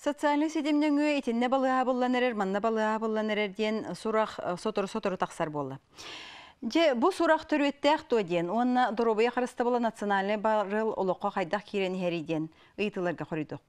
Социальный сетемнөңү итинне балыға болланерер, манна балыға болланерер ден сурақ сотору-сотору тақсар болы. Же бу сурақ түрөттәк то ден, онна доробыя қарыста бола национальный барыл олоққа қайдақ керен хериден ыйтыларға қоридоқ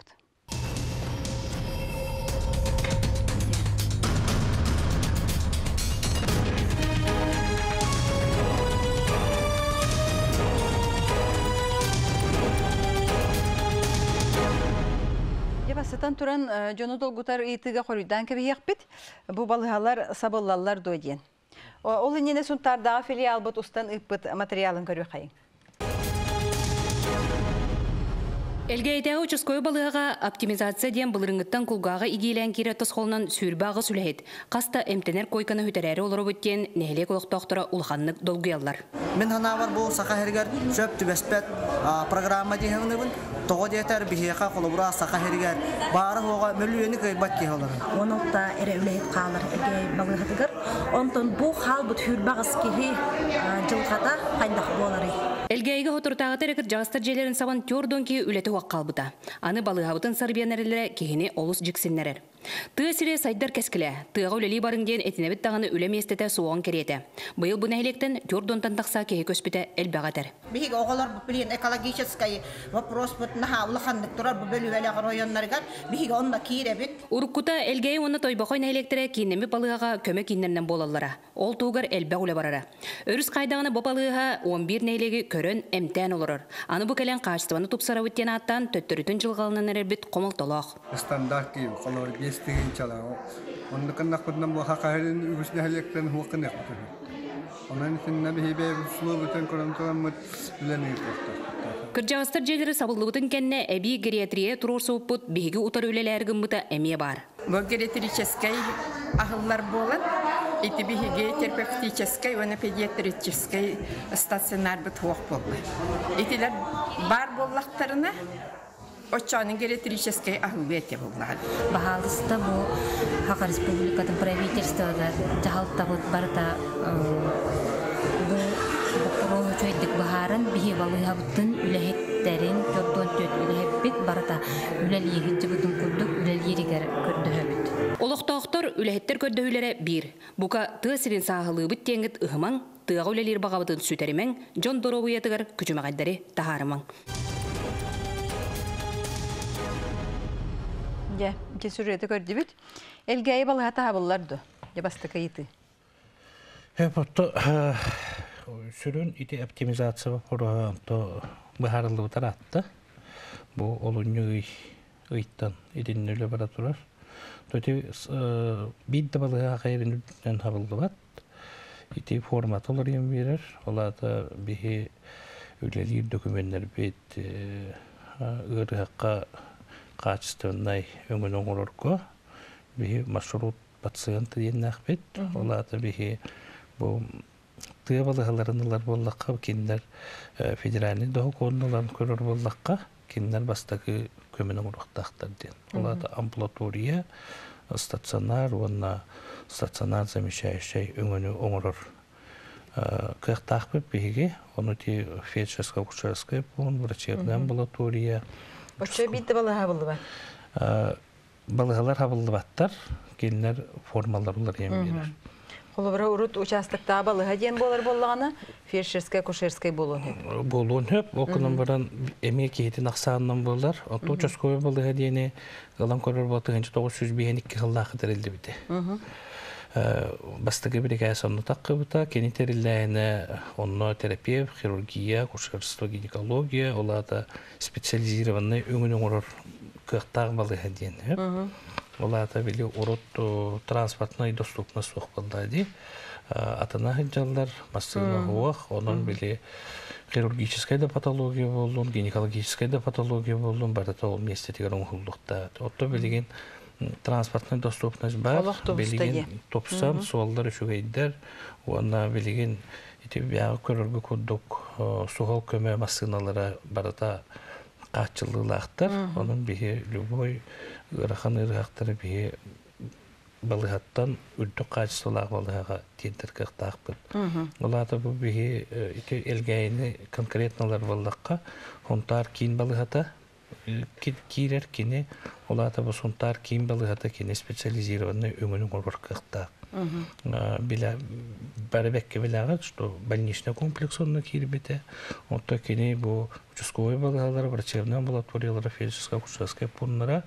Басытан туран жону долгутар ыйтыга қорыйдан кебе бит. Бу балыгалар сабыллалар дойден. Ол инене сунтардағы филиал устан ыппыт материалын қайын. Элгейдегі участкой балыға оптимизация ден бұлырыңыттан күлгаға игейлен кері тұсқолынан сүйірбағы сүләйт. Қаста эмтенер койканы хүтәрәрі олары бүттен нәхелек олықтақтыра ұлғанлық долгуялар. Мен ханавар бұл сақа хергер сөп түбеспет программа дейхіңні бұл. Тоғы дейтер бихеқа қолыбыра сақа хергер. Бары хоға мөлүйені көйбат ке олар. Онылта әрі үләйт қалыр әгей балығытығыр. Онтон бұл хал бұт хүрбағыз кеге жылғата қайдақ болары. Элгейге хотуртағы терекір жағыстар желерін сабан тёрдон ки үлеті уаққалбыта. Аны балығабытын сарбиян әрелері кегіне олыс жіксіннерер. Тыа сире сайдар кескіле, тыаға үлелі барын ден этинебит тағаны үлем естете суоң кереті. Бұйыл бұны әлектен тёрдонтан тақса кеге көспіті әлбәғатар. Биһиги оголор бу билин экологический вопрос улаханнык турар бу бөлү эле районнарга биһиги онна кииребит. Уруккута элгей оны тойбохой нәйлектере киннеми балыға көмө киннернен болаллара. Ол тугар элбә үле барара. Өрүс кайдаганы бу балыга 11 нәйлеги көрөн эмтен олорор. Аны бу келен качестваны тупсара үттен аттан төттөрүтүн жылгалынан эрбит комолтолох. стандарт ки колор синна бихибе слу бутен корантан мут билени Кыржағыстар желері сабыллыбытын кәнне әбі гериатрия әмие бар. Бу гериатрический ахыллар болот. Ити биһиги терапевтический, оны педиатрический стационар бар Оччанын гериатрический ахыл бете буллар. Бахалыста бұл Хақа Республикатын правительствода жағалтабыт барда бұл ролы чөйдік бахарын бихи балыхабыттын үләхеттерин көрдон төт үләхеппит барда үләл егінчі бұтын күрдік үләл ерігер көрдөһөбүт. Олықтақтар үләхеттер көрдөһүләре бир. Бука тыа сирин сағылыбыт теңгіт ыхымаң, тыаға үләлер бағабытын сүтәремең, жон доробуятыгар күчүмәгәддәре тахарымаң. Я, бит. Элгәйі балыға таға болларды. Я басты кайыты. Эпотто сүрүн ити оптимизация фора то бахарылы таратты. Бу олуньюй ыйттан идиннеле бара турар. Тоти бидде балыга кайрын хабылды бат. Ити формат олар ем берер. Олата бихи үлелир документтер бит качественный өңін оңырорко бихи маршрут пациент диеннах бит. Олата бихи бу тыя балыгаларынылар боллакка киндер федеральный дооконнулар көрөр боллакка киндер бастагы көмөнөң уруктактар ден. Олар амбулатория, стационар, онна стационар замещающий өңөнү оңорор. Кыяктак биги, оны ти фельдшерская акушерская пун, врачебная амбулатория. Оччо битті балыға болды ба? Балыгалар хабылды баттар, киндер формалар улар ембелер. Холобра урут участоктағы балыға ден болар боллағаны, фельдшерская, кушерская болуын хеп. Болуын хөп, окунан баран эме кейтин аксаанынан болар. Отто участковый балыға дене галан көрөр болты 1902 жылдақы терилди бите. Бастығы бір кәс онны таққы бұта, кені терілләйіні онно терапия, хирургия, кушерство, гинекология, олада специализированный өңін оңырыр кықтағы балыға дене. Олата били урут транспортной доступность соқпалдади. Атына хыджалдар, массына хуах, онон били хирургическая да патология болдун, гинекологическая да патология болдун, барата ол месте тегер оңхулдукта. Отто билеген транспортной доступность бар, билеген топсам, суалдар үшігейдер, уанна билеген ити бияғы көрөргө куддук суғал көмө массыналары барата качылылаактар, онун бихи любой ырахан ырахтары бихи балыхаттан үрдүк качестволаак балыхага тиентер кыктаакпыт. Олата бу бихи ити элгайны конкретналар баллакка хонтар кийин балыхата э, кирер кини олата бу сунтар ким балыгата кини специализированный өңөнүң оркакта биля барыбекке билага что больничный комплекс онна кирбите отто кини бу участковый балыгалар врачебная амбулаториялар фельдшерская акушерская пуннара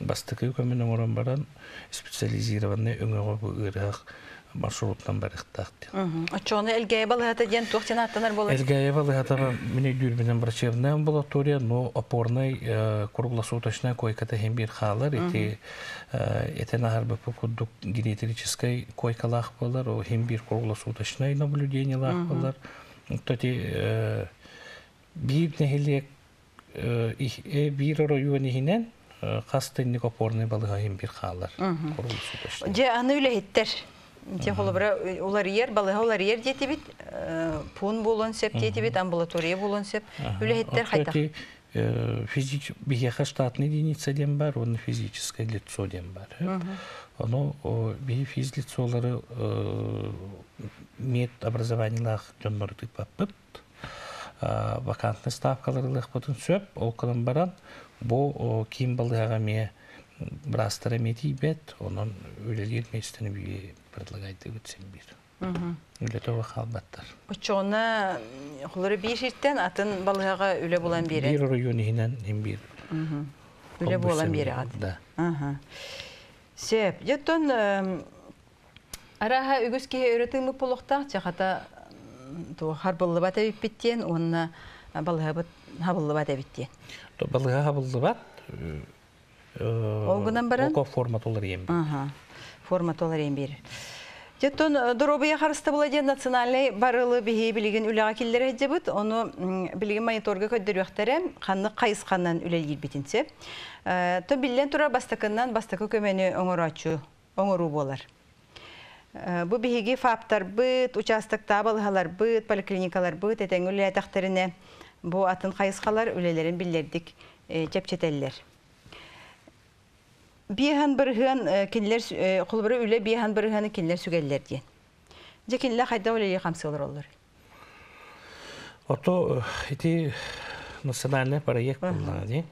бастыкы көмүнүң орон баран специализированный өңөгө бу ырак маршруттан барыктак Очоны элгәй балыгата диен туктен аттанар болар. Элгаева Лыгатова мне дюрбинен врачебная амбулатория, но опорный э, круглосуточная койка-то химбир халар, эти это нахар бы покудук гериатрической койка лах болар, о химбир круглосуточное наблюдение лах болар. Тоти бир нехилек бир районы хинен кастынник опорный балыга химбир халар круглосуточный. Же аны үлеһиттер. Те холобра улар ер балыга улар ер дети бит. Пун болон сеп бит амбулатория болон сеп. Үлеһиттер хайта. Кстати, физич бияха штатный единица дем бар, он физическое лицо дем бар. э. Оно о, бии физлицолары э, мед образованиялах жоннорды паппыт. А, Вакантный ставкалары лых потын сөп, ол кылын баран, бу ким балыга ме брастара мети бет, онон өлелер местени бии предлагайды өтсен бир. Өлетова халбаттар. Очоны холоры бир ширттен атын балыга үле болан бере. Бир районы хинен хем бир. Үле болан бере ат. Да. Сеп, жеттон араха үгүс ке өйрөтүмү полуктак жахата то харбылы бата биппиттен, онна балыгабыт хабылы бата биттен. То балыга хабылды бат. Олгунан баран? Око форма толар ем. Ага. Форма толар ем бир. Жеттон доробия харыста була ден национальный барылы бихи билигин үлага киллере жебит, оны билигин мониторга көддөрүөхтере канны кайысканнан үлелгил битинсе. То биллен тура бастакыннан бастакы көмөнү оңорачу, оңору болар. Бу биһиги фаптар быт, участокта балыһалар быт, поликлиникалар быт, этең үле тахтарыны бу атын кайыскалар үлелерин биллердик чепчетеллер. Биһан бирһен кинлер холбары үле биһан бирһен кинлер сүгеллер диен. Же кинлер хайда үле хамсылар олар. Ото ити национальный проект буллады.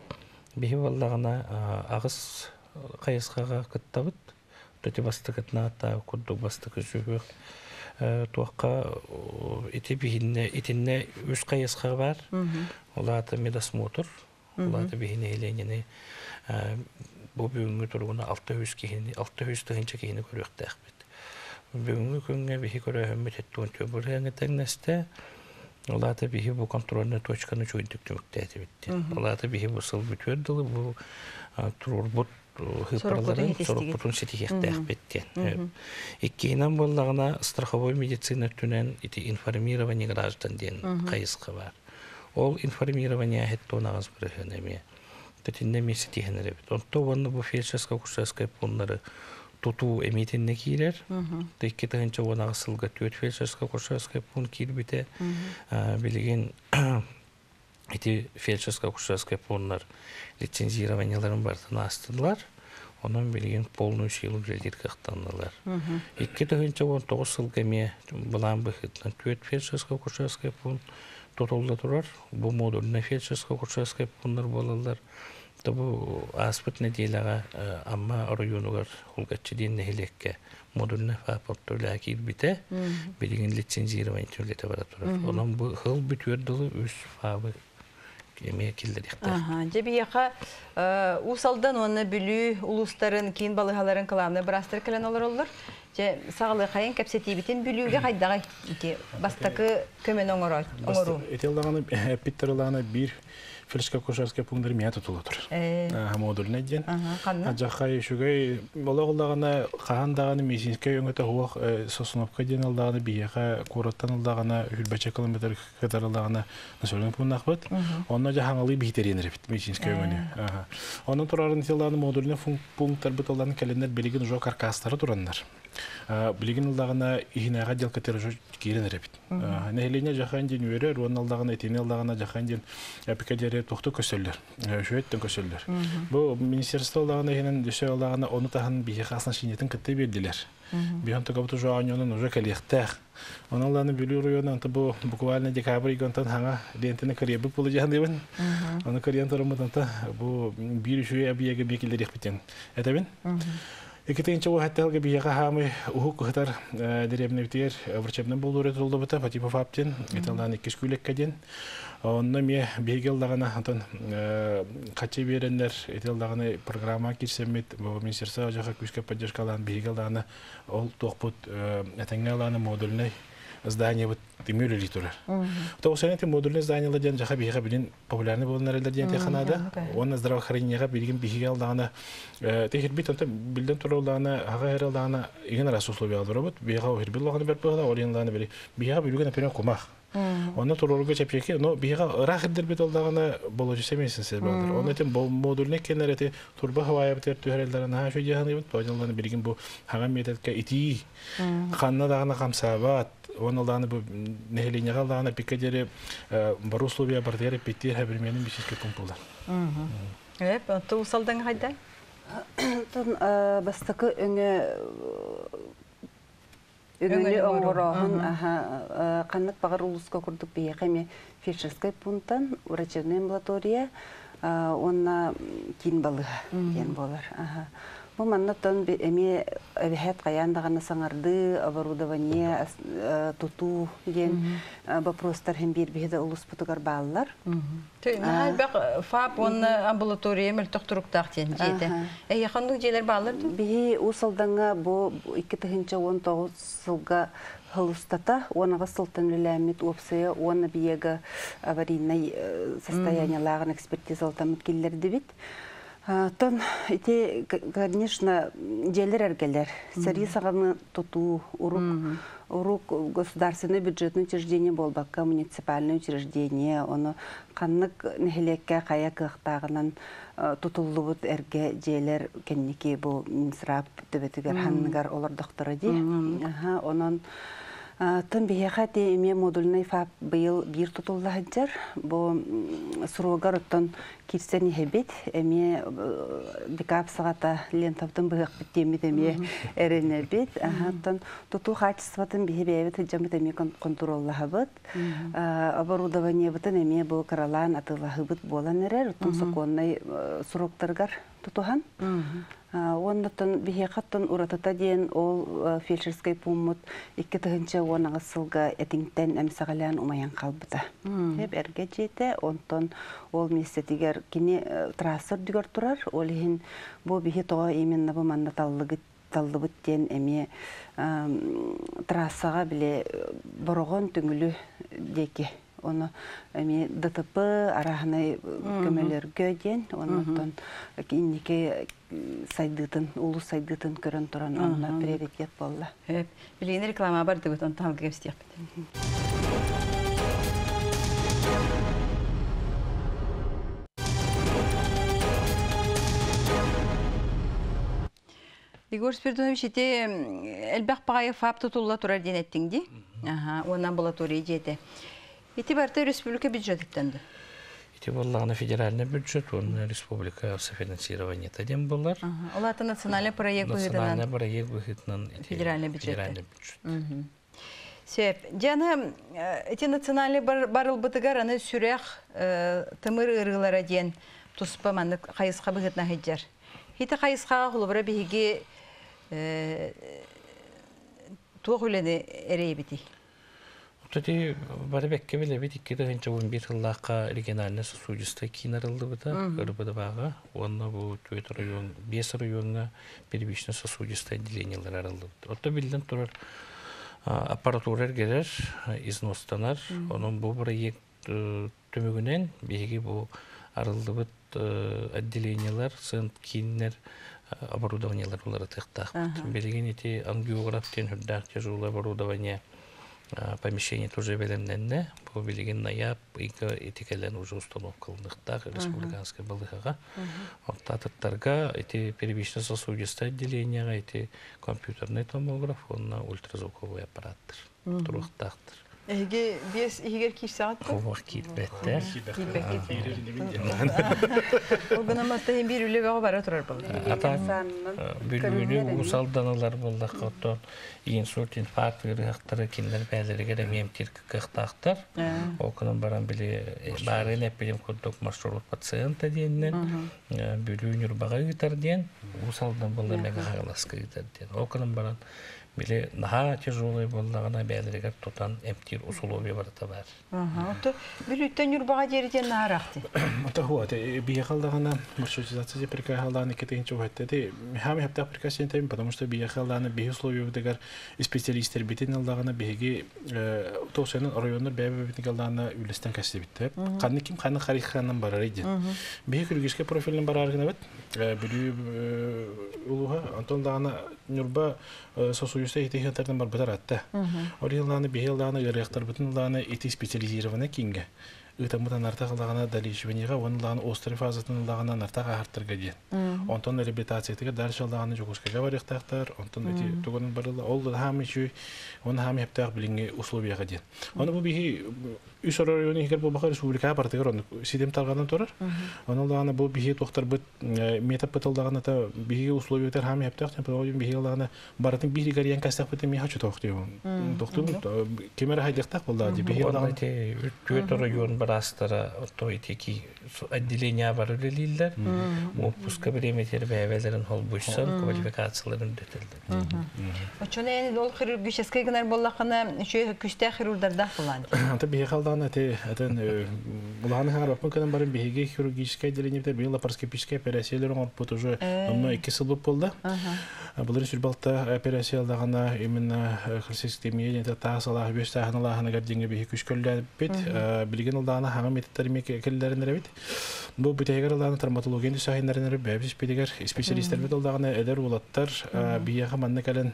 Бихи баллагана агыс кайыскага кыттабыт. Тоти бастыкытна та курдук бастыкы сүгүк. Туакка ити бихинне итинне үс кайыска бар. Олата медосмотр. Олата бихине эленени бу бүгүнгү тургуна 600 кихини 600 тыгынча кихини көрөктәкбит. Бүгүнгү күнгө бихи көрөһөммүт еттуун төбүрәңе тәңнәстә. Олата бихи бу контрольный точканы чуйдык түмүктәти битти. Олата бихи бу сыл бүтөрдүлы бу турурбут хыпарларын хетестиги. сорокпутун сетихектәк битти. Иккинен боллагына страховой медицина түнен ити информирование граждан ден кайыскы бар. Ол информирование хеттонагыз бирһенеме. Тетинне меси тихенеребит. Онто ванны бу фельдшерская кушерская пуннары туту эмитинне кирер. Текке тыгынча ванага сылга төт фельдшерская кушерская пун кирбите. Билеген эти фельдшерская кушерская пуннар лицензированияларын бартын астыдылар. Онан билген полную силу билдир кахтанылар. Икки тыгынча он тогуз сылга ме булан быхытнан төт фельдшерская кушерская пун тотолда турар. Бу модульна фельдшерская кушерская пуннар болалар. Да бу аспыт неделяга амма районугар хулгатчы ден нехилекке модульна фапорттоля кирбите билген лицензирование төлете бара турар. Онан бу хыл бүтүрдүлү үс фабы кеме килдирихтер. Ага, же бияка усалдан оны бүлүү улустарын, кийин балыгаларын кыламны брастыр келен олар олар. Же сагылы кайын кепсети битин кайдагай ити бастакы көмөн оңору. Оңору. Этелдаганы питтерлаганы бир фельдшерская кушарская пунктар мия тутулатыр. Э. Модульный ден. Ага, канна. Ажахай шугай болагылдаганы кахандаганы медицинская өңөтө хуак сосуновка ден алдаганы бияка кураттан алдаганы хүлбача километр катаралдаганы населенный пунктак бит. Онна жахаңалы битеренер бит медицинская өңөнү. Ага. Онун турарын тилдаганы модульный пункттар бит оларын календар билеген уже каркастары тураннар. Билеген алдагына ихинага делкатер уже киренер бит. Нехлене жахан ден өрөр, онун алдагына этене алдагына жахан ден эпикадерер тохту көсөллөр. Шөйттен көсөллөр. Бу министерство лагына хенен дөсө лагына оны тахан бие хасна шинетин кытты бердилер. Бион то кабту жоаньонун уже калехтах. Оны ланы билүү районун та бу буквально декабрь гонтан ханга лентини кыребы болу жахан дебин. Оны кырыян торомутан та бу бир бекилдер ихпитен. Этебин? Бияга хамы уху кыхтар бата Фатипов аптен эталдан иккис күлеккеден онна ме бегел дагана антон качы береннер этелдаганы программа кирсемит министерство күскө поддержкалан ол этеңгаланы модульный здание вот. То те модульный здание ла ден жаха биха билин популярный болнар элдер ден теханада. Он здравоохранениега билген биха алдагана техир бит билден ага иген. Биха бер бери. Биха билген кумах. Оны турорга чепчеке, но биха рахиддер бит алдагана болочу семейсин сез балдар. Оны тем бол модульный кенер эти турба хавая битер түһәрелдәрен ха шу җаһаны бит. Тоҗалланы билген бу хагам метедке ити. Ханна дагана камсабат. Он алданы бу нехелине алданы пикадери бар условия бар дер питер хаберменин бишеске компулдар. Эп, то усалдан хайда? Тон бастакы өңө өңөлү оңгороһун аха каннык багар улуска курдук бие кеме фельдшерский пунктан врачебная амбулатория онна кин балы ген болар. Бу маннаттан эми эбихет каяндаганы саңарды оборудование туту ген вопростар хем бир бихеде улус путугар баалар. Төннәй бак фап он амбулатория мел тохтуруктак тен жете. Э якындык жерлер баалар ду. Би усалданга бу 2019 сылга халустата, онаға сылтын үләмет опсыя, оны биега аварийный состояние лагын экспертиза алтамыт келлерді бит. Тон, ите, конечно, желер әргелер. Сәрі сағаны тұту, ұрук, ұрук государственный бюджетный учреждение болбаққа, муниципальный учреждение, оны қаннық нәхелекке қая кықтағынан тұтылы бұд әрге желер кеннеке бұл Минсрап төбетігер ханныгар олар доқтыры де. Онын Тын бияха те эме модульный фаб быйыл бир тутуллаһыджар. Бу сурогар оттон кирсен хебет эме декап сагата лентаптын быгык биттемит эме эрене бит. Ахаттан туту качествотын бихебебет жамыт эме контроллаһабыт. Оборудование бутын эме бу каралан атылаһыбыт болан эрер. Тун соконный суроктаргар тутухан. Оннотон бихекаттан уратата диен ол фельдшерский пуммут икки тыгынча онага сылга этиңтен эмсагалян умаян калбыта. Хеп эрге жете, онтон ол местетигер кини трассер дүгөр турар, ол хин бу бихи тога именно бу манна таллыгы таллыбыт диен эми трассага биле борогон түңүлү деки оны эми ДТП араханы көмөлөргө ден оннотон иннике сайдытын улуу сайдытын көрөн туран онна приоритет болла. Эп, билген реклама бар деп он талга кепстек. Игорь Спиридонович, ите элбақ бағайы фап тұтулла тұрар ден еттің де? Аха, он амбулатория жете. Ити барты республика бюджеттенді? Ити боллағына федеральный бюджет, он республика софинансирование тадем болар. Ол аты национальный проект Национальный проект выхытынан федеральный бюджет. Федеральный бюджет. Сеп, жана эти национальный барыл бытыгар аны сүрек тымыр ырылара ден туспа маны қайысқа бұғытна хеджар. Хиті қайысқа ғылыбыра бігеге туық үлені әрей біті. Тоти бары бекке биле бит 2011 жыллакка региональный сосудистой кинарылды быта, ырбыды бага. Онна бу төт район, 5 районга первично сосудистое отделениелер арылды. Отто билден турар аппаратура герер, изностанар. Onun бу проект төмөгүнен биги бу арылды бит отделениелер, сын киннер оборудованиелер булар тыктак. Билген ити ангиограф тен хүрдак тяжелое оборудование помещение тоже белемненне бу билеген ноябрь ике этикелен уже установкалдыктар республиканский балыгага. Октатыттарга эти первично сосудистое отделениега эти компьютерный томограф онна ультразвуковой аппараттыр туруктактыр Эге бес игер кирсагат. Ховах китбеттер. Ол гына матта хем бир үле бага бара турар булды. Ата бүлүнү усалданалар булда коттон инсульт инфаркт гырыктары киндер бәлерге де мемтир кыктактар. Окунун баран биле барын эпилим курдук маршрут пациента диеннен бүлүнүр бага гитар диен усалдан булда мега гитар. Окунун баран биле наха тяжелый боллагана бәлерге тотан эмтир условия барыта бар. Ага, ото бүлүттен юрбага жерден наракты. Это вот, биехал дагана маршрутизация прикахала на кетин чугатте. Те хами хапта прикасен тем, потому что биехал дагана би условия дагар специалисттер битен дагана биге тосенин районнор бәбе битен дагана үлестен кәсе битте. Канны ким канны хариханнан барар иде. Биге күргешке профилен барар гына бит. Бүлү улуга Антон дагана нурба сосуюста итехтерден бар атта. Ориланы дагана ити специализированный кинге. ытамытан артак лагана далишвенига он лагана острый фазатын ден. Онтон реабилитациятыга дальше жогускага барыктактар, онтон эти тугунун барыла ол он хептак билинге условияга ден. Оны бу бихи үс районы хигер бу бахар республика бартыгар оны сидем таргандан турар. Оны лагана бу бихи токтар бит метап битылдагана та бихи условиятар хами хептак тем проем бихи лагана баратын бихи гариян кастак бит ми хачу токты. Токтун кемер хайдыктак болда бихи лагана те үт район барастара то итеки отделение бар үлелилер. Отпуска береметер бәбелерин хол буйсан квалификацияларын дөтелди. Очоны эни ол хирургический гынар боллакана шөй күстә хирургдарда булан. Ата бие халдана те атан уланы харап мыкан барын биеге хирургическое отделение бит бил лапароскопическая операциялар он пут уже но ике сылып булды. Булар сүрбалта операцияларына именно холецистемия это та сала беш тахналарына гадинге бие күшкөлләр бит. Билген улданы хаңа методтар мек келләрен бит. Бу битегер улданы травматология дисайнерлары бәбис битегер специалисттер бит улданы эдер улаттар бие хаманны кален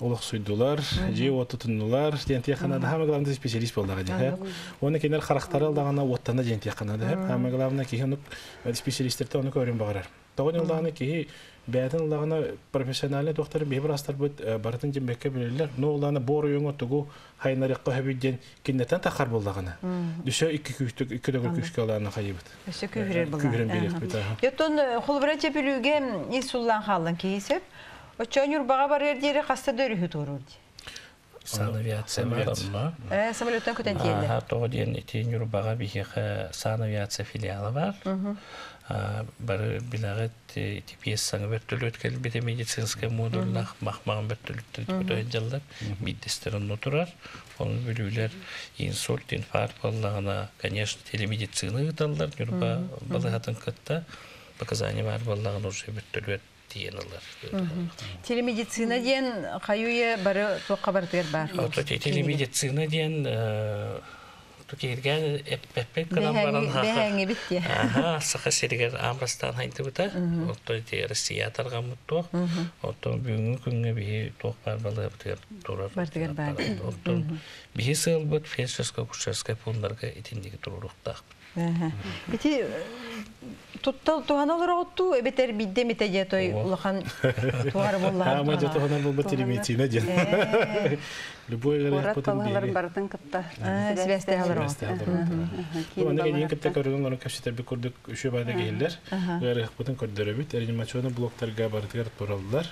олық суйдулар, же отутуннулар, жентия ханада хама главный специалист болдага же. Оны кенер характары алдагана оттана жентия ханада хеп. Хама главный кихи оны көрүн багарар. Тогон алдагана кихи бәтін ұлағына профессиональный доктор бейбір астар бұд барытын жембекке білелер. Но ұлағына бор өңі тұғу хайнарыққа хөбідден кеннеттен тақар болдағына. Дүші екі күштік, дөгір күшке болған. Берек жепілуге исуллан қалын кейсіп, юрбаға бар ердері қаста дөрі тұрur. Санавиация барамма. Э, самолеттен көтен тиелді. Ага, тоғы ден итен юрбаға бихеха санавиация филиалы бар. Бары билағыт пьесаны бір түрлі өткел бете медицинская модуллах махмағын бір түрлі көтен жалдар. Биддестерін отырар. Оның бөлілер инсульт, инфаркт болағына, конечно, телемедицина ғыталдар. Юрба балығатын кытта показания бар болағын уже бір түрлі диенелер. Телемедицина диен қайуе бары тоққа бартығыр бар. Телемедицина диен тукерген эппеппек кынан баран Бәһәңе битте. Аха, саха амрастан хайты бута. Ото те Россия тарган мутту. Ото бүгүн күнгө би ток бар балы бутер турар. Бартыгар бар. Ото би сыл бут фельдшерская кушерская пунктларга итиндеги туруруктак. Бити туттал тухана лороту эбетер бидде мете той улахан туар болла. Ама жото ханан бол бут телемедицина ден. Любой потом бери. бартын кытта. Свесте бик көрдүк үшө байда келдер. Блоктарга бардыгар туралдар.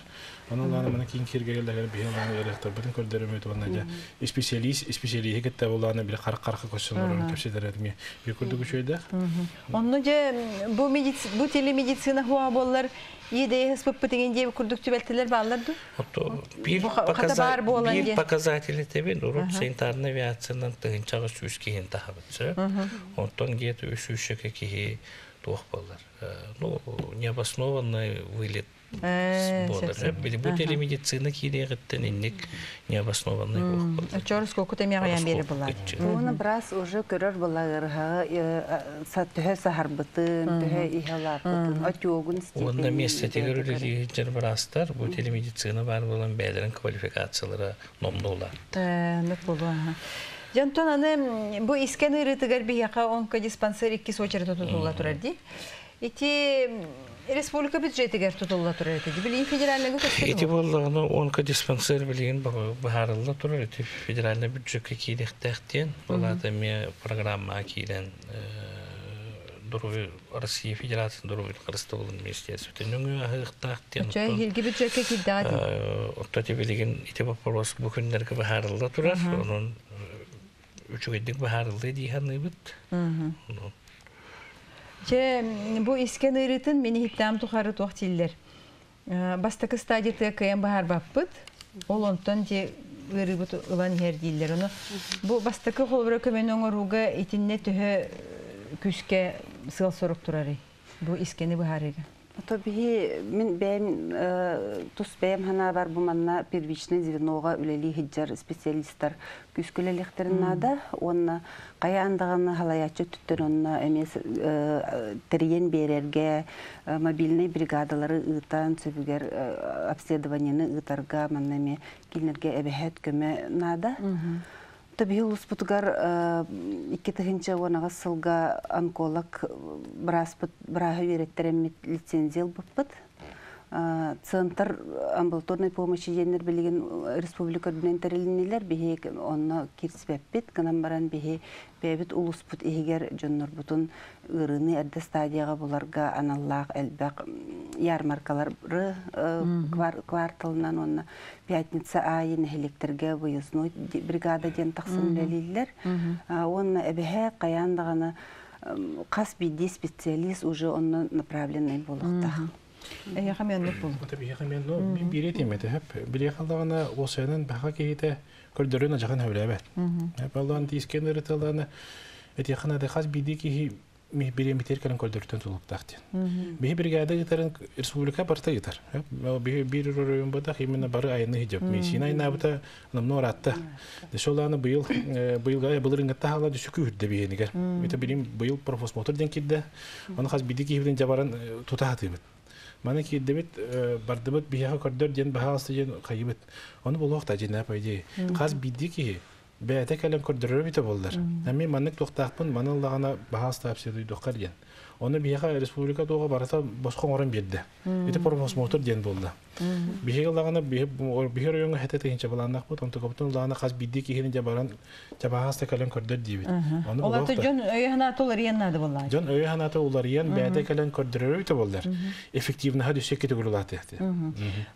Kin kirge geldi bir yana gerektir. Bütün kördürümü tuğanca spesialist spesialist hekette olana bir qarq qarq koşsunlar onu kapsitler etmi. Bir kördük şöyle. Онны же бу медици бу телемедицина хуа боллар Еде хыспып деген же күрдүк түбәлтелер балларды. Ото bir Bu ha- hata показа- бар болан bir ге. показатели тебе уруп санитарный сүз тахабытсы. Онтон үшүшөкө туох болар. Ну, необоснованный вылет Э, телемедицина кирегеттен инник необоснованный болар. Очор сколько темя гаян бери булар. Оны брас уже көрөр булагырга саттыһы сахарбытын, төһө ихалапытын, отёгун степени. Онда месте тегерүлели жербарастар, бу телемедицина бар болан бәлерин квалификациялары номдулар. Нүк болу. аха. Жантон аны бу искен ырытыгар бияка онко диспансер икки сочерде тутула турар ди. Ити республика бюджетигер тутулла турар эти. Билин федеральныгы Эти көстөрү. боллағына онка диспансер білген бағарылы тұрар. Эти федеральный бюджетке кейлектәқтен. Олады ме программа кейлен Дұру Россия Федерациясын Дұру Қырысты болын министерство. Хилги бюджетке ите вопрос. Че бу искен ырытын мени хиттам тухары туактиллер. Бастакы стадияты кайын бахар баппыт. Ол онтон же ырыбыт ылан хердиллер. Оны бу бастакы холбура көмен оңоруга итинне төһө күскә сыл сорук турары. Бу искени бахарыга. То бихи мен бәйм тус бәйм хана бар бу манна первичный звеноға үлели хиджар специалисттар күскөлелехтерин нада онна кая андаганы халаячы онна эмес териен берерге мобильный бригадалары ытан сөбүгер обследованияны ытарга манна эме килнерге эбехет көмө нада Табиғи ұлыспытығар икі тігінші онаға сылға онколог бірағы вереттеремет лицензияль бұппыт. Центр амбулаторной помощи денер білген республика дүнен тәрелінелер бейі онна кирспеппет, кынан баран бейі бәбіт ұлыспыт егер жоннор бұтын ұрыны әрді стадияға бұларға аналлақ әлбәқ ярмаркалары кварталынан онна пятница айын электрге выездной бригада ден тақсын ләлилер. Онна әбіхә қаяндағаны қас биде специалист уже онна направленный бул. Это бия мен ну мен бире темете хеп биле халдагана осенен баха кейте көрдөрөн ажаган хөвләбәт. Хеп алдан тискенер таланы эти хана да хас биди ки ми бире митер калан көрдөртөн тулуп тахты. Би бригада гитарын республика парта гитар. Хеп би бир ройон бада именно бары айны. Ми айна бута намно ратта. Билим профосмотр ден кидде. Аны хас биди ки билен жабаран. Маны ки бардыбыт бияха көрдөр ден бахалсы ден кайыбыт. Оны та жена пайди. Каз бидди ки бәте калан көрдөрөр бите болдар. Әми маннык токтакпын, маны лагана бахалсы тапсырды доккар ден. Оны бияха республика тоға барата босқа орын берді. Ити профосмотр ден болды. Бияха лагана бияха районга хете тегенче баланнак бут, онто коптон лагана каз бидди ки хини жабаран жабахаста калан көрдөр дибит. Оны Олар жон өйхана толар яннады буллар. Жон өй ханаты улар ян бәте калан көрдөрөр бите болдар. Эффективно ха düşe кете гулат ehti.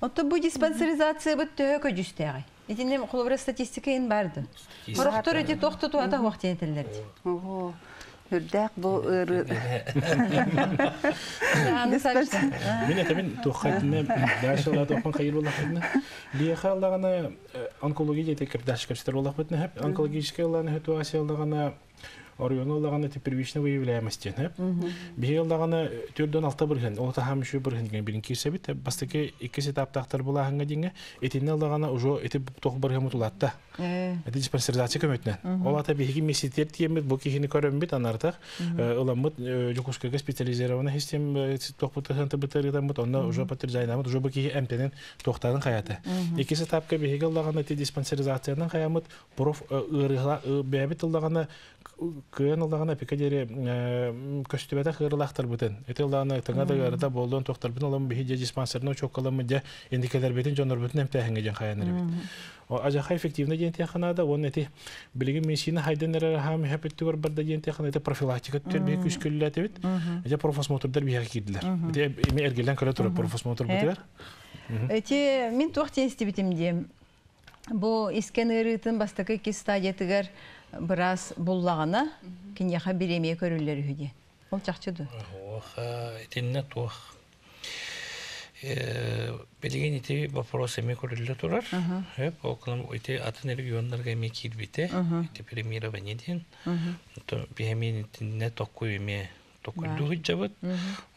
Отто бу диспансеризация бит төһө көжүстәгы. Итинем холбура статистика ин барды. Морохтор эти тохтоту ата вакыт этелер. Ого. Аны сачта. Мен это мен тухатны дашала тохын кайыр болла хатны. Бия халлагана онкология Орионы лагана те первичный выявляемости, хеп. Бия лагана төрдөн алты бирген, ол та хам шу бирген ген биринки себит, бастыки икки этаптактар була ханга динге, этинне лагана уже эти тох бирген мутулатта. Это диспансеризация көмөтнен. Ол ата биһиги меситер тиемет специализированный онна кихи эмпенен тохтадын хаята. Икки этапка биһиги лагана те проф бәбит лагана кыын ылдагана пикадери көстүбәтә хырылахтар бутен. Эте ылдагана таңа да гарда болдон токтар бин олам бихи диспансерно чоккаламы да индикатор бетин жонор бутен эмтә хәңгә жан хаяныр бит. Ажаха эффективна ден тәханада он эти билеген медицина хайденер хам хәпеттүгөр барда ден тәхана эте профилактика төрбе күскүлләте бит. Эте профосмотрдар бия кидлер. Эте эме эргелен көлә тура профосмотр битер. Эти мин туахтен стибитим дем. Бу бастакы ки біраз буллагана киняха биремие көрүлөр үһүде. Ол чакчыды. Ох, этинне тух. Белеген ити вопрос эме көрүлө турар. Хеп, окулам ити атын региондарга эме кирбите, ити премирование ден. То бихемин итинне токку эме токкулду хиджабыт.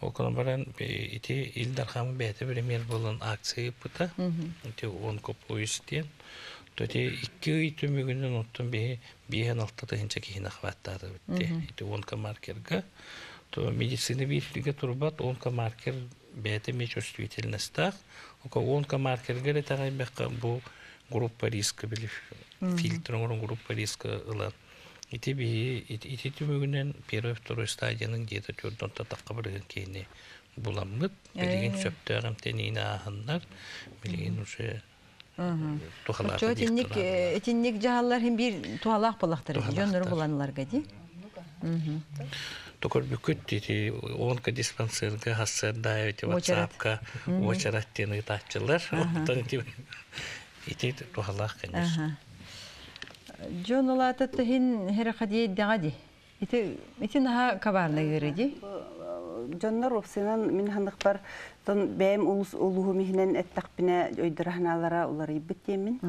Окулам баран ити илдархамы бәте премьер болон акция пыта. Ити он коплуис ден. Төте икки үй төмөгүнөн оттун бе биен алтыда хинче кихин ахваттады битти. Ити онка маркерга. То медицина бийлиге турбат онка маркер бәте мечувствительностях. Ока онка маркерга ре тагай бекка бу группа риска били фильтр группа риска ылан. Ити би ити төмөгүнөн первый второй стадиянын где-то төрдөн татакка бирген буламмыт сөптөгөм уже тухалаата Чо тинник тинник жааллар хим бир туалак болактыр. Жоннор буланларга ди. Токор бүкүт тити онка диспансерга хассар дайвити Очерет. ватсапка очараттен тачылар оттон ити ити тухалаах конечно. Жон олата тахин херахади дагади. Ити ити наха кабарна опсынан мин хандык бар тон бәйм улус улуһу миһинен эттәкпине өйдөрәһналара улар ибит темин.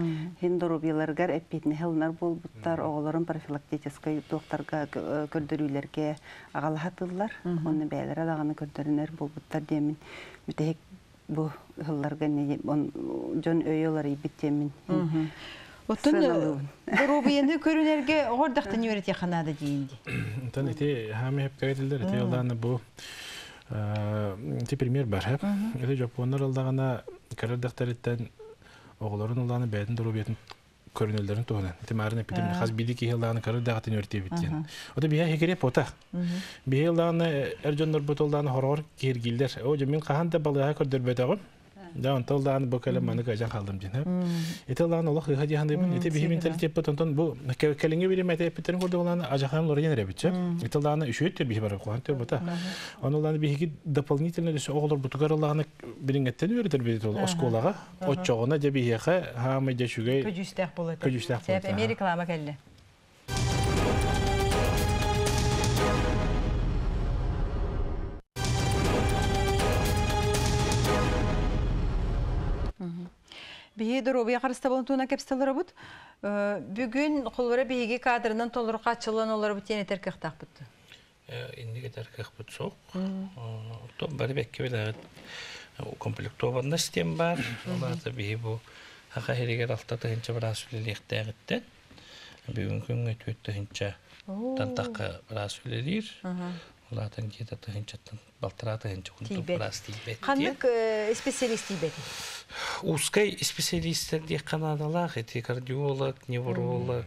Хин доробиларгар эппетне хелнар болбуттар, оголорун профилактический доктарга көрдөрүләргә агалахатылар. Оны бәйләре даганы көрдөрүнер болбуттар демин. Бүтек бу хылларга не он жон өйөлөр ибит темин. Оттон Сыналуын. Боробиенде көрүнерге гордактан дейинди. Тан ити хами хеп кайтылдар ити ялданы бу ти пример бар хеп. Ити жапоннар алдагана карардактарыттан оголорун алданы бәдин дурубетін көрүнөлдөрүн туһунан. Ити марын эпидемия хас биди ки ялданы карардагатын өртеп биттен. Ода бия хекере пота. Бия ялданы эржоннор бутулданы хорор киргилдер. О жемин кахан да балыга көрдөрбөтөгөм. Да он толдан бу калем маны кажан калдым жин. Ите лан олох хади ханды бин ите бихим интеллект потон бу келинге бири мете питер көрдө улан ажахан лор янер битче. Ите лан үшөт бихи бар куан төр бота. Онолан бихи дополнительно десе оголор бутугар лан бирингеттен үйрөтөр бит ол осколага. Очогона же бихиха хама же шугай Көжүстәк болот. Көжүстәк болот, Америка лама келди. Бие доробия карыста болон туна кепстелер бут. Бүгүн холбара биеге кадрынан толур качылын олар бут ене теркек такпыт. инди кетер кахпыт сок то бары бекке биле комплектованна систем бар. Алта үлеликтегитте бүгүн күнгө төттө хинча тантакка барас үлелир олардан где-то тыгынчаттан балтыра тыгынча кунтуп Тийбет. барас тийбет Кандык специалист тийбет. Узкай специалисттер де канадалах, эти кардиолог, невролог,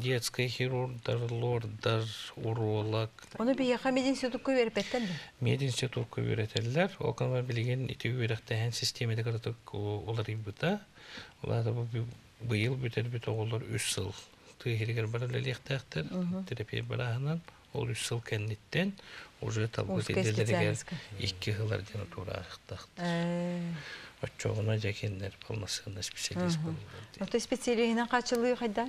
детский хирургдар, лордар, уролог, Оны бияха мединститутка де. мединститутка үйретелер. Ол кана билген ити үйректеген системада кырдык олар ибута. Бу быйыл бүтер бүт оголор 3 жыл. Тыгыргер бар лелектектер, терапия бараханан ол 3 жыл кенниттен уже делдерге специалистка. 2 жылдар дена тура ахтак. Э, Отчогуна жакендер полноценный специалист болду. Ото специалигина качылы кайда?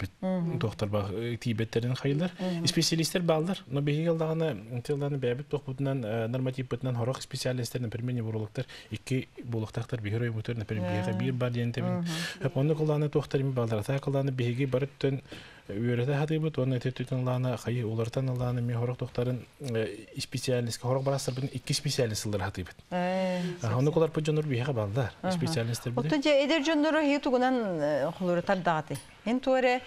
bak tibetlerin hayırlar. Spesialistler bağlar. No bir yıldağına tıllarını bebek doktorundan normatif bitinden horak spesialistlerin permeni vuruluklar iki buluktaklar bir hero motor ne bir yaka bir bar diyen temin. Hep onu kullanı doktorimi bağlar. Ta kullanı bir yaki barıttın Үйрәтә хаты бит, оны әтә тутын лана, хай улартан лана ми хорак доктарын специалист, хорак барастар бит ике специалистлар хаты бит. Э. Аны колар жонор бияга балдар. Специалисттер бит. Ото же эдер жондоро хитугунан холору тардагаты. Эн туаре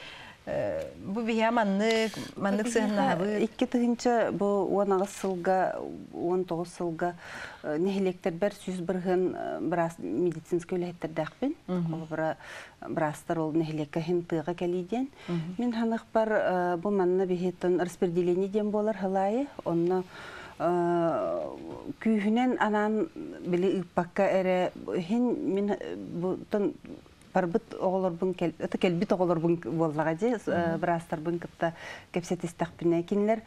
бу бия маннык, маннык сыгынабы. Икки тыгынча бу 19 сылга, 19 сылга нехилектер бер сүз бирген брас медицинский өлехеттер дәкпин. Ол бара брастар ол нехилекке хин тыга келиден. Мен ханык бар э, бу манна бихеттен распределение ден болар халайы. Онны күйһүнен анан били иппакка эре хин мен бу барбыт оголорбун кел это келбит оголорбун боллага же брастарбын кытта кепсетистакпине кинилер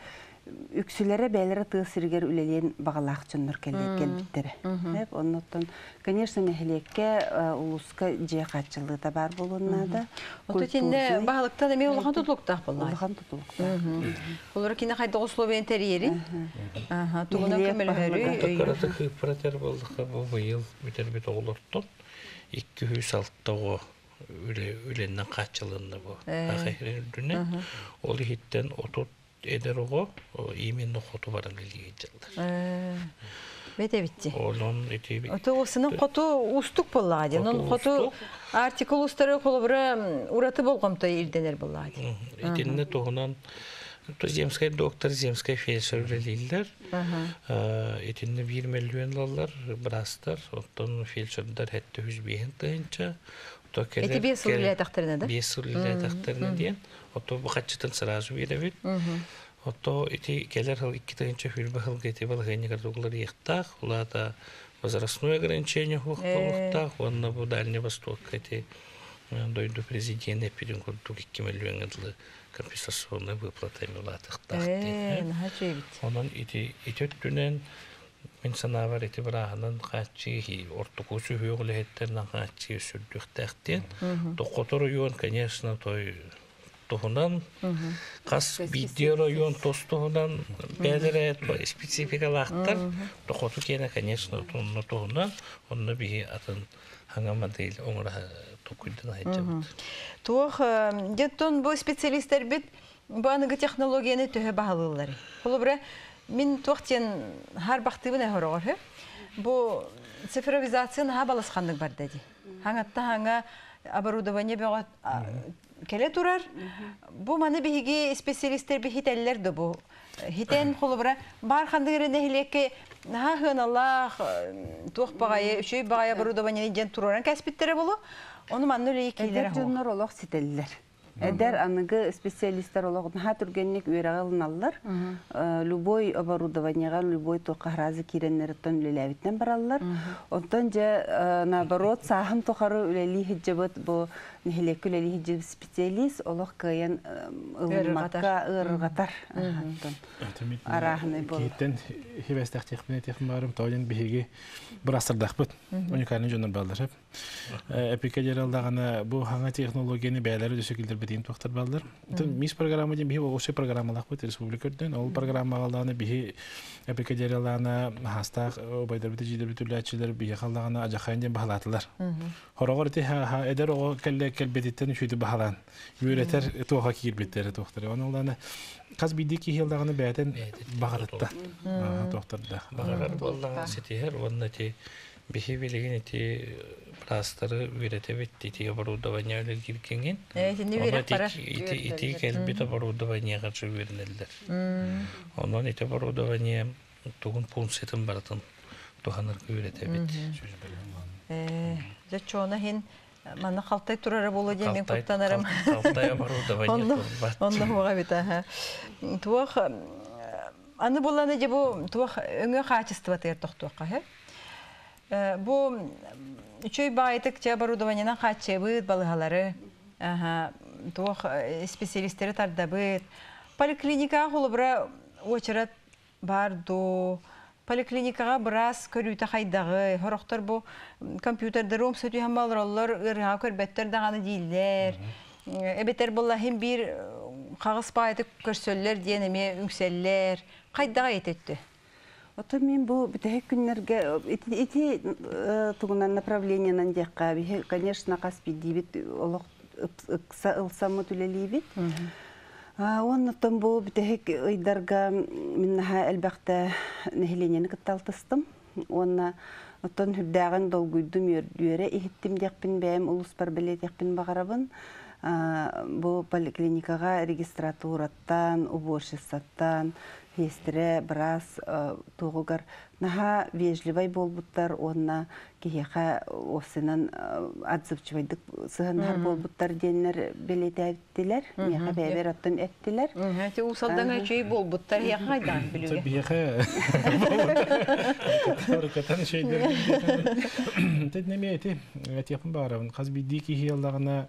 үксүлере бээлере тыысыргер үлелиен багалаак чоннор келет келбиттере деп оннотон конечно нехилекке улуска же качылыта бар болуна Ото багылыкта да мен улахан тутулуктак боллай. улахан тутулук Олар кине кайда условия интерьери. Аха, тугуна Нехилек көмөлөрү. Токарата кыпратер болдука бу быйыл бүтер бит оголорто. 206 үле үленнен качылынды бу. Ахирдүнө ол хиттен отут эдер ого именно хоту барын билген жылдар. Бете битти. Олон Ото устук. Он Хоту қоту устук. артикул устары ураты ирденер итинне то земская доктор земская фельдшер үлелилер итинне бир миллион лаллар брастар. Оттон фельдшердар хетте хүзбиһин тыынча то Эти бес да? бес тахтарына диен ото сразу биребит ото ити келер хыл икки тыынча хыл дуглар возрастное ограничение хуктах онна бу дальний восток эти дойду президент эпидем курдук икки миллион наха чүй бит. Онон ити итөттүнен мен санавар ити бираханын качы хи ортокусу хүйгүлэхеттернен качы сүрдүхтәхтен токотор юон конечно той тухунан кас видео район тостугунан бәдере спецификалактар токоту кене конечно тонно тухунан онно бихи атын хангама дейл оңра токуйдан хайчабыт Туох деттон бу специалисттер бит бу аныгы технологияны төһө баһалылар. Холобра мин туохтен һәр бахтыбын әһорогор хэ. Бу цифровизацияны ха баласханлык бар деди. Хаңатта хаңа оборудование бөгөт келе турар. Бу маны биһиги специалисттер бихит әлләр дә бу. Хитен холобра бар хандыгыры нәһилекке ха хын Аллах туох багайы, үшөй багай оборудование ден тураран кәсбиттәре булу. Оны манны лей Эдер килер жоннор олох сителлер. Эдер аныгы специалисттер олох ха түргенник үйрәгылналлар. Любой оборудованиега, любой токаразы киреннерден үлеләбиттен бараллар. Онтон же наоборот сахым тохары үлели хиджебет бу нихилек үлели хиджеб специалист олох кыян ылмакка ыргатар. Арахны бул. Киттен хибестах техмин техмарым тойлен биһиги бир асырдахпыт. Уникальный жоннор балдар. Эпика жералдагана бу хаңа технологияны бәйләре дөсөкилдер битин тохтар балдар. Мис программа ден биһи ошы программалак бит республикадан ол программаларны биһи эпика жералдагана хастак байдар бит җидер бүтүләчиләр биһи халдагана ажахайн ден баһалатылар. Хорогор ти ха ха эдер о келле келбедиттен үшүдү баһалан. Юретер туга кирбиттер тохтар. Оноланы каз бидики хилдаганы бәтен багырытта. Тохтарда. Бағарар боллаң сетихер, онна ти бихи билеген прастары үйретебет ити оборудование өлел киркенген. Э, ити келбит. Онон ити оборудование тугун пунсетин туханыр. Э, Зачона хин мана халтай турары болу дем мен қал- қалтай оборудование Онно турбат. онно хуга бит аха. Туох аны буланы же бу туох өңө качество тер тохтуакка хе. Бу үчөй байтык же оборудованиянан качебыт балыгалары. Туох специалисттери тардабыт. Поликлиникага холобра очерат бар ду. Поликлиникага біраз көрүүтэ хайдагы, хорохтор бу компьютердер ом сөтү хамбалроллор ырга көрбеттер даганы дииллер. Эбетер болла хем бир кагыс байты көрсөллөр диен эме үңселлер. Кайдага ететти. Ото мен бу битеге күннерге ити э, тугунан направлениянан жакка бихи конечно каспи дибит олох ылсамы түлелибит. А оннотон бу битеге ыйдарга миннаха элбакта нехиленени кытталтыстым. Онна ихиттим улус бар билет якпин багарабын. А, Бу поликлиникага регистратураттан, уборщицаттан, фестире біраз туғығыр. Наха вежливай болбуттар, онна кихеха осынан отзывчывайдык сыһыннар болбуттар деннер билет әттилер, меха бәбер аттан әттилер. Те усалдан чөй бол буттар я кайдан билүгө. Бияха. Харакатан şeyler. Тед неме эти эти япын барабын. Каз бидди ки хияллагана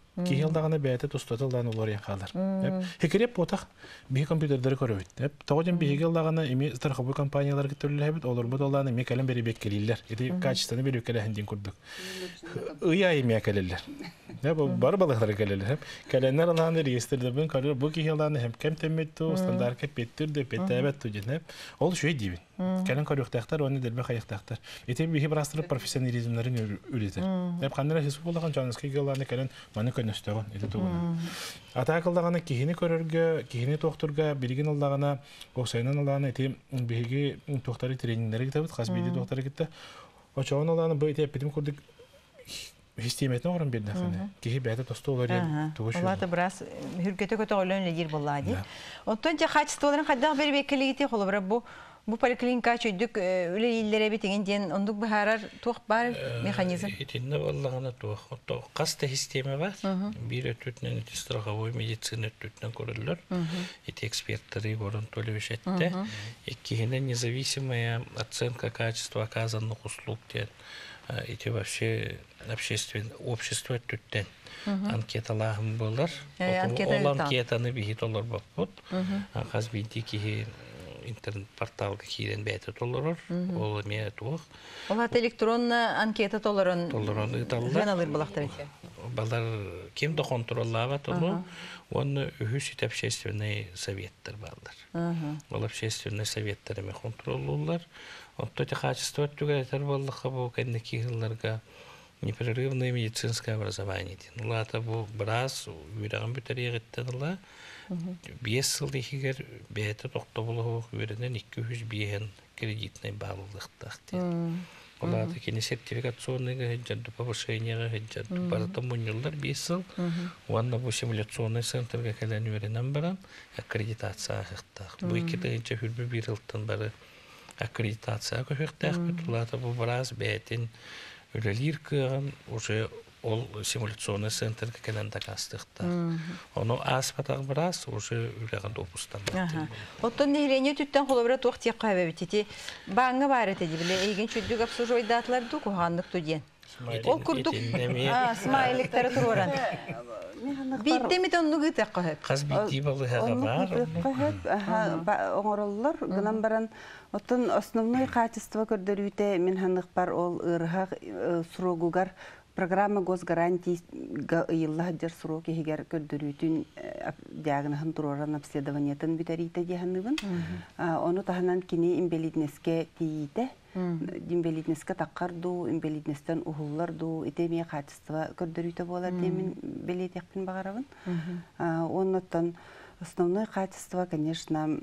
Тұстаты алдан олар ең қалар. Хекереп ботақ бихи компьютердері көрөбіт. Тоғыден бихиге алдағана эми страховой компаниялар кеттірлі әбіт, олар бұд оланы эми кәлем бері бек келейлер. Еті качествоны бері кәлі хенден күрдік. Уя эми келелер. Бар балықлары келелер. Кәленер аланы реестрді бұн көрір. Бұл кихи алдағана hem кәм тәмметту, стандарт кәп петтірді, петтәбәт тұжын. Ол шөй дейбін. Кәлен көріқтақтар, оны дәлбе қайықтақтар. Еті бихи бірастырып профессионализмларын үлетер. Әп қандыра хесіп болған жаныскай келаны кәлен маны көнөстөгөн эти тугуна. Ата акылдагана кихини көрөргө, кихини тохтурга, билигин алдагана, оксайнан алдагана эти биги тохтары тренингдери китабыт, хас биди тохтары китте. Очоон бу эти курдук. Кихи олар болла ди. Оттон же Бу поликлиника чөйдүк үле иллере битеген ден ондук бахарар тух бар механизм. Баллагана тух. То каста система бар. Бир өтүтнен ити страховой медицина өтүтнен көрөлөр. Ити эксперттери борон төлөшетте. Иккине независимая оценка качества оказанных услуг ден. Ити вообще обществен общество өтүттен. Анкеталарым болар. Ол анкетаны бихит олар баппут. Хаз бинти кихи интернет порталга киирен бәйті толорор, ол эме туох. Ол ат электронна анкета ыталлар. Жаналыр булактар ите. Балар кем де контроллава толу, он үхүс ит общественный советтер балдар. Ол общественный советтер эме контроллуулар. Отто те качество түгәтер баллыга бу кеннеки хылларга непрерывное медицинское образование. Улата бу брас үйрәгән бүтерегеттен ла бес сыл дихигер бәйті тоқты болу үйренен 200 биен кредитный бағылықтақ дейді. Оларды кені сертификационныйға хеджаду повышенияға хеджаду барата мұнылдар бес сыл. Уанна бұл симуляционный центрға кәлән үйренен баран аккредитация ақықтақ. Бұл тігінші хүрбі бір ылттан бары аккредитация. Оларды бұл біраз бәйтін үлелер кыған уже ол симуляционный центр кенен такастыкта. Оно аспатак брас уже үрәгән допустан. Оттон нехлене түттен холобра тух тек кайбы битити. Баңга бар эте дибиле эйген чүддүк обслуживайдатлар ду куханнык туден. Ол курдук. А, смайликтары туроран. Битте мит онну гыта кахып. Каз битти балы хага бар. Кахып, аха, оңороллар, гынан баран Оттон основной качество көрдөрүтэ мен ханнык бар ол ырха сурогугар программа госгарантий йылла хаджар сроки хигер көрдөрүтүн диагнозын туроран обследованиятын битерите диханыбын. Оны таханан кини инвалиднеске тиите. Инвалиднеске таккарду, инвалиднестен ухуллар ду, итемия качество көрдөрүтө болар демин белетекпин багарабын. Оннотон Основное качество, конечно,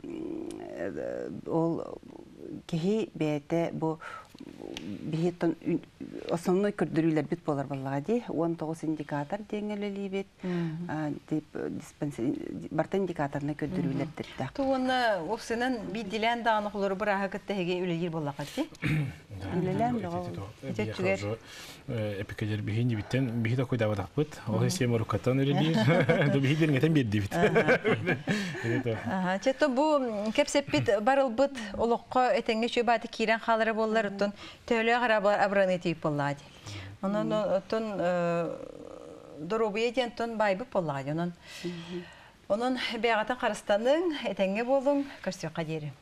ол бәйті бұл бихеттен основной көрдүрүлер бит болар баллага ди. 19 индикатор деңелели бит дип барта индикаторна көрдүрүлер дитте тууна опсынан бидилен даганы холор бара кеттеге үлелер боллага ди. Үлелен эпикедер бихин биттен бихита койда бат ол сем рукатан үлелер до бихидер нетен бедди бит ага чето бу кепсеппит барылбыт олокко этеңге чөбаты кирен халары боллар оттон төлө карабар абраны тип боллади. Онон оттон доробуя ден тон байбы боллади онон. Онон бягата карыстаның этеңге болуң көрсөкка дери.